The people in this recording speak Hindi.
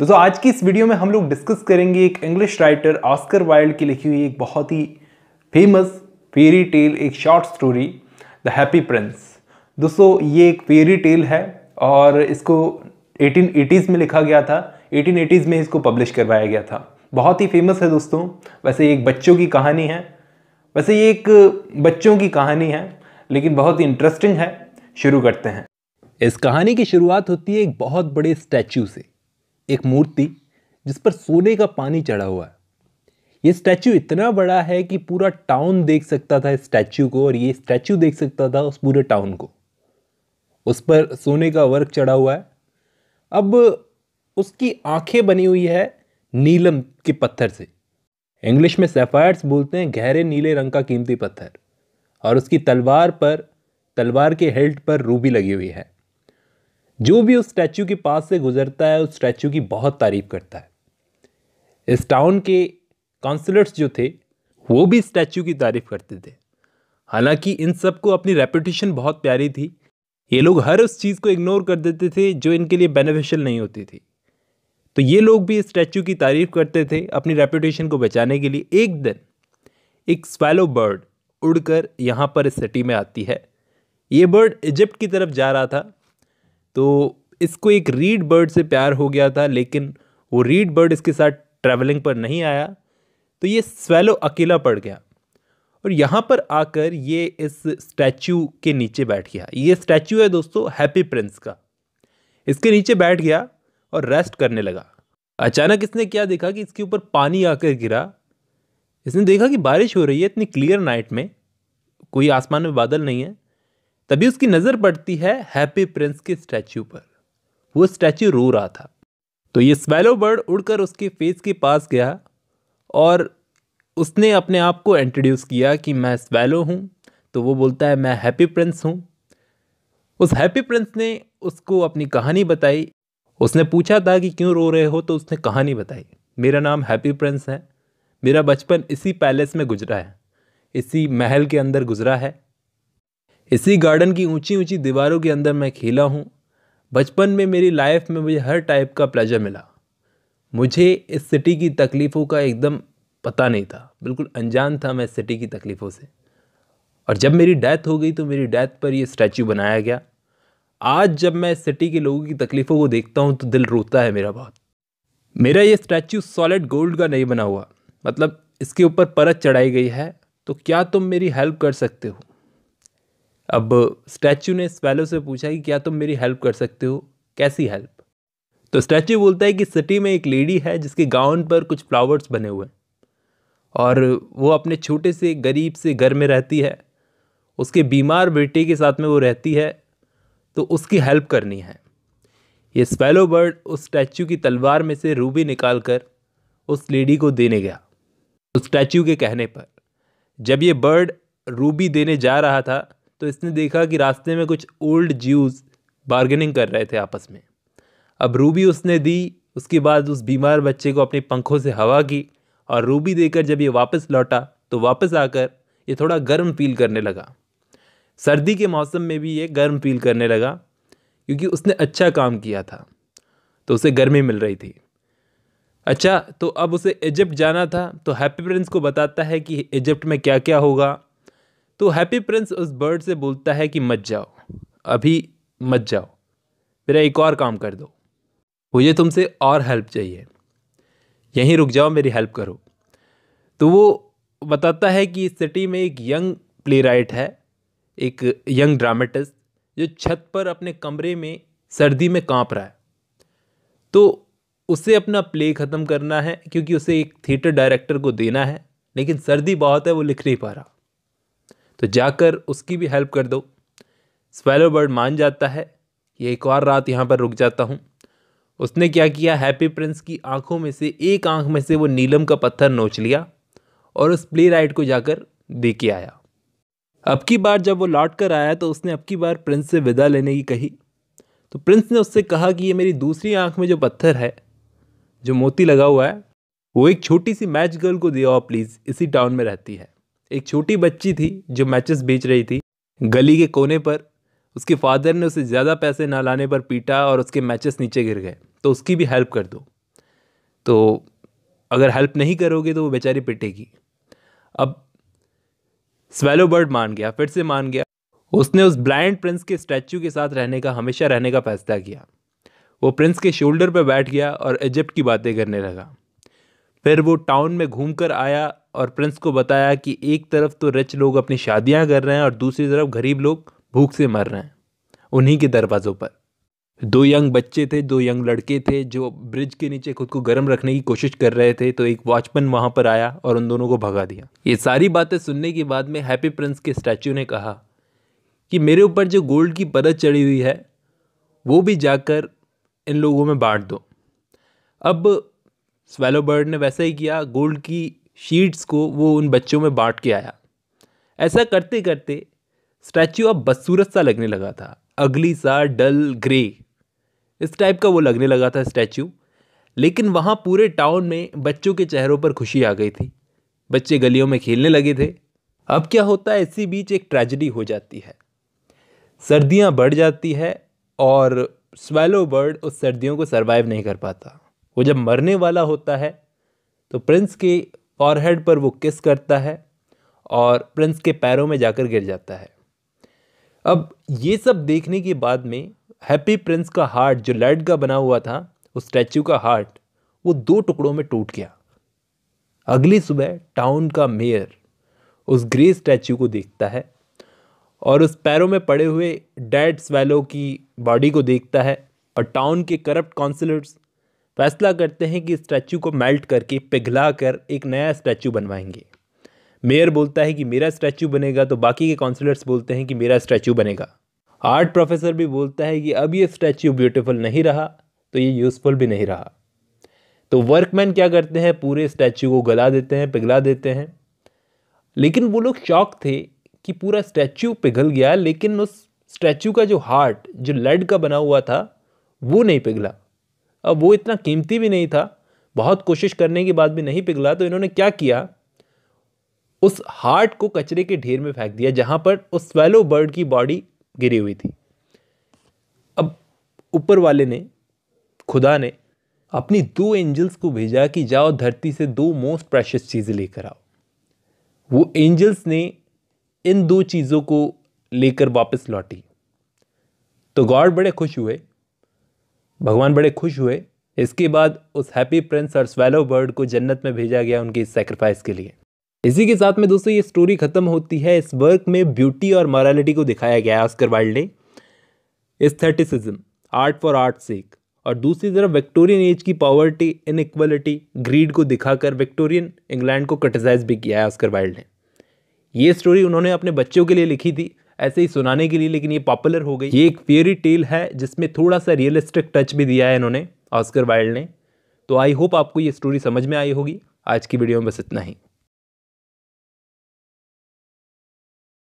दोस्तों, आज की इस वीडियो में हम लोग डिस्कस करेंगे एक इंग्लिश राइटर ऑस्कर वाइल्ड की लिखी हुई एक बहुत ही फ़ेमस फेरी टेल एक short story the happy prince दोस्तों, ये एक फेरी टेल है और इसको 1880s में लिखा गया था। 1880s में इसको पब्लिश करवाया गया था। बहुत ही फ़ेमस है दोस्तों। वैसे एक बच्चों की कहानी है। वैसे ये एक बच्चों की कहानी है, लेकिन बहुत ही इंटरेस्टिंग है। शुरू करते हैं। इस कहानी की शुरुआत होती है एक बहुत बड़े स्टैचू से। एक मूर्ति जिस पर सोने का पानी चढ़ा हुआ है। ये स्टैचू इतना बड़ा है कि पूरा टाउन देख सकता था इस स्टैचू को और ये स्टैचू देख सकता था उस पूरे टाउन को। उस पर सोने का वर्क चढ़ा हुआ है। अब उसकी आँखें बनी हुई है नीलम के पत्थर से। इंग्लिश में सेफायर्स बोलते हैं गहरे नीले रंग का कीमती पत्थर और उसकी तलवार पर, तलवार के हेल्ट पर रूबी लगी हुई है। जो भी उस स्टैचू के पास से गुजरता है, उस स्टैचू की बहुत तारीफ़ करता है। इस टाउन के काउंसलर्स जो थे, वो भी स्टैचू की तारीफ़ करते थे। हालाँकि इन सबको अपनी रेपुटेशन बहुत प्यारी थी। ये लोग हर उस चीज़ को इग्नोर कर देते थे, जो इनके लिए बेनिफिशियल नहीं होती थी। तो ये लोग भी इस स्टैचू की तारीफ़ करते थे अपनी रेपुटेशन को बचाने के लिए। एक दिन, एक स्वैलो बर्ड उड़कर यहाँ पर इस सिटी में आती है। ये बर्ड इजिप्ट की तरफ़ जा रहा था। तो इसको एक रीड बर्ड से प्यार हो गया था, लेकिन वो रीड बर्ड इसके साथ ट्रैवलिंग पर नहीं आया तो ये स्वेलो अकेला पड़ गया। और यहाँ पर आकर ये इस स्टैचू के नीचे बैठ गया। ये स्टैचू है दोस्तों हैप्पी प्रिंस का। इसके नीचे बैठ गया और रेस्ट करने लगा। अचानक इसने क्या देखा कि इसके ऊपर पानी आकर गिरा। इसने देखा कि बारिश हो रही है, इतनी क्लियर नाइट में। कोई आसमान में बादल नहीं है। तभी उसकी नज़र पड़ती है हैप्पी प्रिंस के स्टैचू पर। वो स्टैचू रो रहा था। तो ये स्वेलो बर्ड उड़कर उसके फेस के पास गया और उसने अपने आप को इंट्रोड्यूस किया कि मैं स्वेलो हूँ। तो वो बोलता है, मैं हैप्पी प्रिंस हूँ। उस हैप्पी प्रिंस ने उसको अपनी कहानी बताई। उसने पूछा था कि क्यों रो रहे हो? तो उसने कहानी बताई। मेरा नाम हैप्पी प्रिंस है। मेरा बचपन इसी पैलेस में गुजरा है। इसी महल के अंदर गुजरा है। इसी गार्डन की ऊँची ऊँची दीवारों के अंदर मैं खेला हूँ। बचपन में मेरी लाइफ में मुझे हर टाइप का प्लेजर मिला। मुझे इस सिटी की तकलीफ़ों का एकदम पता नहीं था। बिल्कुल अनजान था मैं सिटी की तकलीफ़ों से। और जब मेरी डेथ हो गई तो मेरी डेथ पर यह स्टैचू बनाया गया। आज जब मैं सिटी के लोगों की तकलीफ़ों को देखता हूँ तो दिल रोता है मेरा बहुत। मेरा ये स्टैचू सॉलिड गोल्ड का नहीं बना हुआ। मतलब इसके ऊपर परत चढ़ाई गई है। तो क्या तुम मेरी हेल्प कर सकते हो? अब स्टैचू ने स्वेलो से पूछा कि क्या तुम मेरी हेल्प कर सकते हो? कैसी हेल्प? तो स्टैचू बोलता है कि सिटी में एक लेडी है जिसके गाउन पर कुछ फ्लावर्स बने हुए हैं। और वो अपने छोटे से, गरीब से घर में रहती है। उसके बीमार बेटे के साथ में वो रहती है तो उसकी हेल्प करनी है। ये स्वेलो बर्ड उस स्टैचू की तलवार में से रूबी निकाल कर उस लेडी को देने गया, उस स्टैचू के कहने पर। जब ये बर्ड रूबी देने जा रहा था तो इसने देखा कि रास्ते में कुछ ओल्ड ज्यूज़ बार्गेनिंग कर रहे थे आपस में। अब रूबी उसने दी, उसके बाद उस बीमार बच्चे को अपने पंखों से हवा की और रूबी देकर जब ये वापस लौटा तो वापस आकर ये थोड़ा गर्म फील करने लगा। सर्दी के मौसम में भी ये गर्म फील करने लगा, क्योंकि उसने अच्छा काम किया था तो उसे गर्मी मिल रही थी। अच्छा तो अब उसे इजिप्ट जाना था तो हैप्पी प्रिंस को बताता है कि इजिप्ट में क्या क्या होगा। तो हैप्पी प्रिंस उस बर्ड से बोलता है कि मत जाओ, अभी मत जाओ, मेरा एक और काम कर दो। मुझे तुमसे और हेल्प चाहिए। यहीं रुक जाओ, मेरी हेल्प करो। तो वो बताता है कि इस सिटी में एक यंग प्ले राइट है, एक यंग ड्रामेटिस्ट, जो छत पर अपने कमरे में सर्दी में काँप रहा है। तो उसे अपना प्ले ख़त्म करना है, क्योंकि उसे एक थिएटर डायरेक्टर को देना है, लेकिन सर्दी बहुत है, वो लिख नहीं पा रहा। तो जाकर उसकी भी हेल्प कर दो। स्वेलो बर्ड मान जाता है। ये एक और रात यहाँ पर रुक जाता हूँ। उसने क्या किया? हैप्पी प्रिंस की आँखों में से एक आँख में से वो नीलम का पत्थर नोच लिया और उस प्ले राइट को जाकर दे के आया। अब की बार जब वो लौट कर आया तो उसने अब की बार प्रिंस से विदा लेने की कही। तो प्रिंस ने उससे कहा कि ये मेरी दूसरी आँख में जो पत्थर है, जो मोती लगा हुआ है, वो एक छोटी सी मैच गर्ल को दिया प्लीज़ इसी टाउन में रहती है। एक छोटी बच्ची थी जो मैचेस बेच रही थी। गली के कोने पर उसके फादर ने उसे ज़्यादा पैसे ना लाने पर पीटा और उसके मैचेस नीचे गिर गए। तो उसकी भी हेल्प कर दो। तो अगर हेल्प नहीं करोगे तो वो बेचारी पिटेगी। अब स्वेलो बर्ड मान गया, फिर से मान गया। उसने उस ब्लाइंड प्रिंस के स्टैचू के साथ रहने का, हमेशा रहने का फैसला किया। वो प्रिंस के शोल्डर पर बैठ गया और इजिप्ट की बातें करने लगा। फिर वो टाउन में घूम कर आया और प्रिंस को बताया कि एक तरफ़ तो रिच लोग अपनी शादियाँ कर रहे हैं और दूसरी तरफ़ गरीब लोग भूख से मर रहे हैं, उन्हीं के दरवाज़ों पर। दो यंग बच्चे थे, दो यंग लड़के थे जो ब्रिज के नीचे खुद को गर्म रखने की कोशिश कर रहे थे तो एक वॉचमैन वहाँ पर आया और उन दोनों को भगा दिया। ये सारी बातें सुनने के बाद में हैप्पी प्रिंस के स्टैचू ने कहा कि मेरे ऊपर जो गोल्ड की परत चढ़ी हुई है, वो भी जाकर इन लोगों में बांट दो। अब स्वेलो बर्ड ने वैसा ही किया, गोल्ड की शीट्स को वो उन बच्चों में बांट के आया। ऐसा करते करते स्टैचू अब बदसूरत सा लगने लगा था। अगली सा डल ग्रे। इस टाइप का वो लगने लगा था स्टैचू। लेकिन वहाँ पूरे टाउन में बच्चों के चेहरों पर खुशी आ गई थी। बच्चे गलियों में खेलने लगे थे। अब क्या होता है, इसी बीच एक ट्रेजिडी हो जाती है। सर्दियाँ बढ़ जाती है और स्वेलो बर्ड उस सर्दियों को सरवाइव नहीं कर पाता। वो जब मरने वाला होता है तो प्रिंस के फॉरहेड पर वो किस करता है और प्रिंस के पैरों में जाकर गिर जाता है। अब ये सब देखने के बाद में हैप्पी प्रिंस का हार्ट जो लेड का बना हुआ था, उस स्टैचू का हार्ट वो दो टुकड़ों में टूट गया। अगली सुबह टाउन का मेयर उस ग्रे स्टैचू को देखता है और उस पैरों में पड़े हुए डेड स्वेलो की बॉडी को देखता है और टाउन के करप्ट काउंसिलर्स फैसला करते हैं कि स्टैचू को मेल्ट करके पिघला कर एक नया स्टैचू बनवाएँगे। मेयर बोलता है कि मेरा स्टैचू बनेगा तो बाकी के काउंसिलर्स बोलते हैं कि मेरा स्टैचू बनेगा। आर्ट प्रोफेसर भी बोलता है कि अब ये स्टैचू ब्यूटीफुल नहीं रहा तो ये यूज़फुल भी नहीं रहा। तो वर्कमैन क्या करते हैं? पूरे स्टैचू को गला देते हैं, पिघला देते हैं। लेकिन वो लोग शौक थे कि पूरा स्टैचू पिघल गया, लेकिन उस स्टैचू का जो हार्ट, जो लेड का बना हुआ था, वो नहीं पिघला। अब वो इतना कीमती भी नहीं था, बहुत कोशिश करने के बाद भी नहीं पिघला तो इन्होंने क्या किया? उस हार्ट को कचरे के ढेर में फेंक दिया, जहाँ पर उस स्वेलो बर्ड की बॉडी गिरी हुई थी। अब ऊपर वाले ने, खुदा ने, अपनी दो एंजल्स को भेजा कि जाओ धरती से दो मोस्ट प्रेशियस चीज़ें लेकर आओ। वो एंजल्स ने इन दो चीज़ों को लेकर वापस लौटी। तो गॉड बड़े खुश हुए भगवान बड़े खुश हुए। इसके बाद उस हैप्पी प्रिंस और स्वेलो बर्ड को जन्नत में भेजा गया उनकी सेक्रीफाइस के लिए। इसी के साथ में दोस्तों, ये स्टोरी खत्म होती है। इस वर्क में ब्यूटी और मॉरलिटी को दिखाया गया है ऑस्कर वाइल्ड ने। Aestheticism art for art sake और दूसरी तरफ़ विक्टोरियन एज की पॉवर्टी इनइक्वलिटी ग्रीड को दिखाकर विक्टोरियन इंग्लैंड को क्रिटिसाइज भी किया है ऑस्कर वाइल्ड ने। ये स्टोरी उन्होंने अपने बच्चों के लिए लिखी थी। ऐसे ही सुनाने के लिए, लेकिन ये पॉपुलर हो गई। ये एक फेयरी टेल है, जिसमें थोड़ा सा रियलिस्टिक टच भी दिया है इन्होंने ऑस्कर वाइल्ड ने। तो आई होप आपको ये स्टोरी समझ में आई होगी। आज की वीडियो में बस इतना ही।